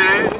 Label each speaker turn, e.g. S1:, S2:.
S1: Tuesday.